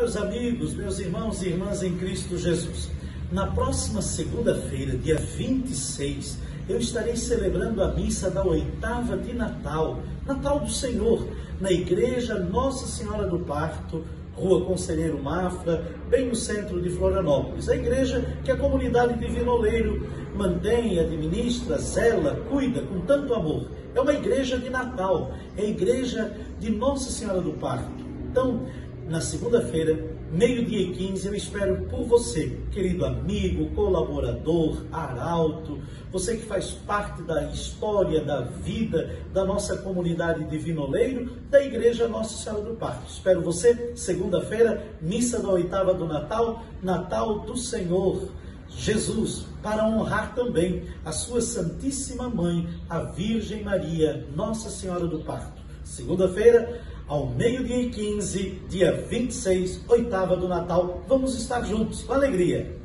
meus amigos, meus irmãos e irmãs em Cristo Jesus. Na próxima segunda-feira, dia 26, eu estarei celebrando a missa da oitava de Natal, Natal do Senhor, na Igreja Nossa Senhora do Parto, Rua Conselheiro Mafra, bem no centro de Florianópolis. A igreja que a comunidade de Vinoleiro mantém, administra, zela, cuida com tanto amor. É uma igreja de Natal, é a igreja de Nossa Senhora do Parto. Então, na segunda-feira, meio-dia e 15, eu espero por você, querido amigo, colaborador, arauto, você que faz parte da história, da vida da nossa comunidade de Vinoleiro, da Igreja Nossa Senhora do Parto. Espero você, segunda-feira, missa da oitava do Natal, Natal do Senhor. Jesus, para honrar também a sua Santíssima Mãe, a Virgem Maria, Nossa Senhora do Parto. Segunda-feira, ao meio-dia e 15, dia 26, oitava do Natal, vamos estar juntos, com alegria.